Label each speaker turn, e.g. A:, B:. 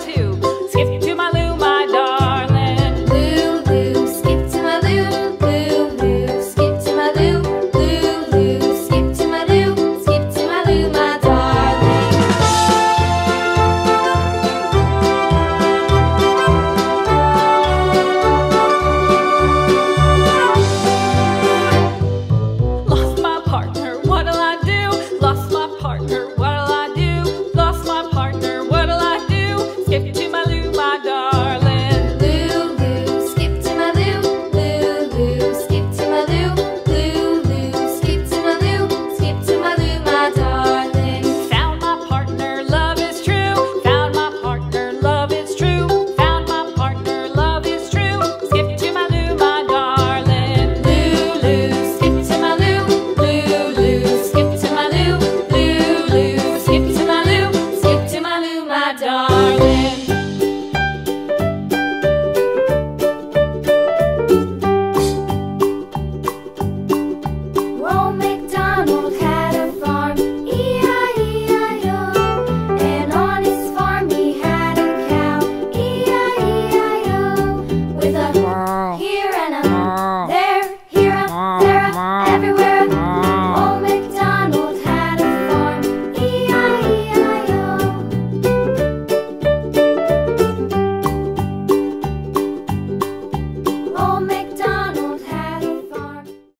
A: Two.